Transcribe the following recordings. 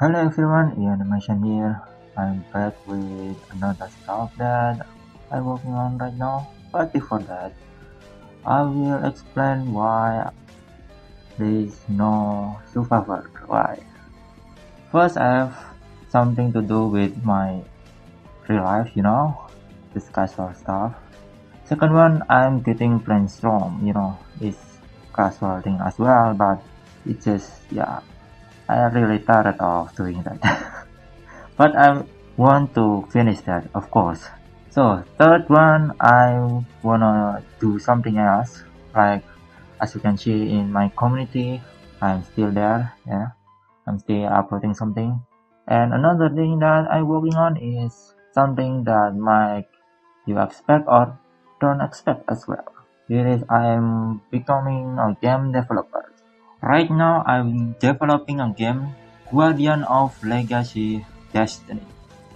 Hello everyone, Ian Animation here. I'm back with another stuff that I'm working on right now. But before that, I will explain why there is no survivor. Why? First, I have something to do with my real life, you know, this casual stuff. Second one, I'm getting brainstorm, you know, it's casual thing as well, but it's just yeah I really tired of doing that. but I want to finish that, of course. So third one, I wanna do something else. Like as you can see in my community, I'm still there. Yeah, I'm still uploading something. And another thing that I'm working on is something that might you expect or don't expect as well. Here is I'm becoming a game developer. Right now I'm developing a game, Guardian of Legacy Destiny.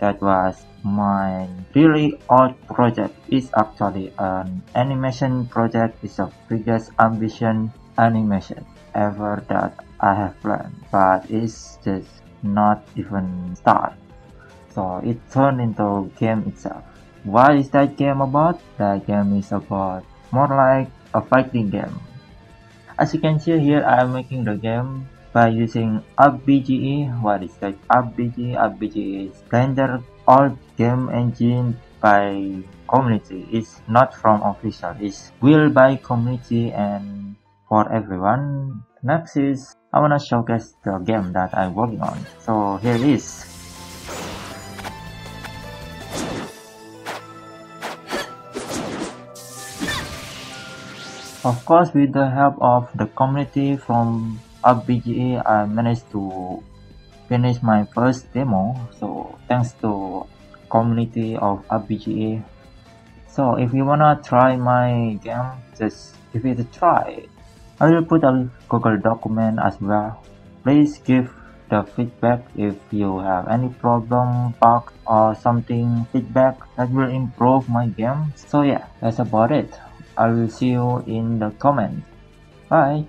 That was my really old project. It's actually an animation project. It's the biggest ambition animation ever that I have planned, but it's just not even start. So it turned into game itself. What is that game about? That game is about more like a fighting game as you can see here, I am making the game by using UpBGE. What is that? UpBGE. UpBGE is Blender old game engine by community. It's not from official. It's built by community and for everyone. Next is I wanna showcase the game that I'm working on. So here it is. Of course, with the help of the community from UpBGE, I managed to finish my first demo. So thanks to community of UpBGE. So if you wanna try my game, just give it a try. I will put a Google document as well. Please give the feedback if you have any problem, bug or something feedback that will improve my game. So yeah, that's about it. I will see you in the comments. Bye.